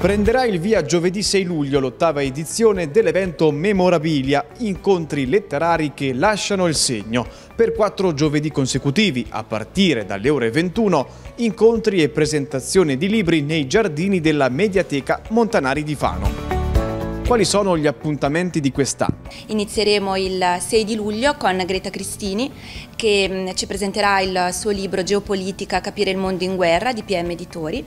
Prenderà il via giovedì 6 luglio l'ottava edizione dell'evento Memorabilia, incontri letterari che lasciano il segno. Per quattro giovedì consecutivi, a partire dalle ore 21, incontri e presentazioni di libri nei giardini della Mediateca Montanari di Fano. Quali sono gli appuntamenti di quest'anno? Inizieremo il 6 di luglio con Greta Cristini che mm, ci presenterà il suo libro Geopolitica, capire il mondo in guerra di PM Editori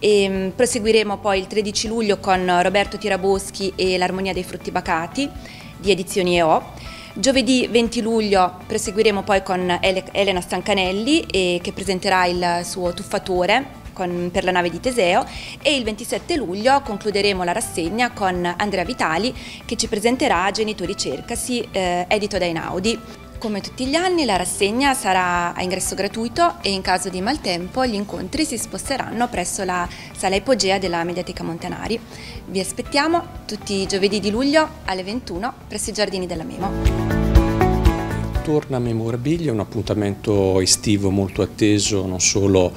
e mm, proseguiremo poi il 13 luglio con Roberto Tiraboschi e l'Armonia dei frutti bacati di Edizioni EO. Giovedì 20 luglio proseguiremo poi con Elena Stancanelli che presenterà il suo tuffatore con, per la nave di Teseo e il 27 luglio concluderemo la rassegna con Andrea Vitali che ci presenterà Genitori Cercasi, eh, edito da Einaudi. Come tutti gli anni la rassegna sarà a ingresso gratuito e in caso di maltempo gli incontri si sposteranno presso la sala ipogea della Mediateca Montanari. Vi aspettiamo tutti i giovedì di luglio alle 21 presso i giardini della Memo. Torna Memorabilia, un appuntamento estivo molto atteso non solo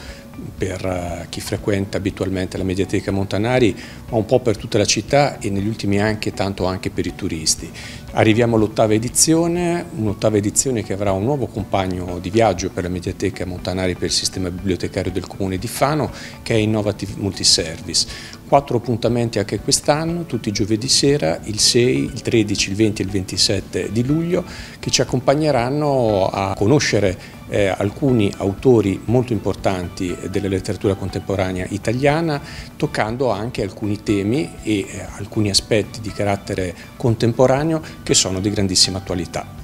per eh, chi frequenta abitualmente la Mediateca Montanari, ma un po' per tutta la città e negli ultimi anni tanto anche per i turisti. Arriviamo all'ottava edizione, un'ottava edizione che avrà un nuovo compagno di viaggio per la Mediateca Montanari per il sistema bibliotecario del Comune di Fano, che è Innovative Multiservice. Quattro appuntamenti anche quest'anno, tutti i giovedì sera, il 6, il 13, il 20 e il 27 di luglio, che ci accompagneranno a conoscere eh, alcuni autori molto importanti della letteratura contemporanea italiana, toccando anche alcuni temi e eh, alcuni aspetti di carattere contemporaneo che sono di grandissima attualità.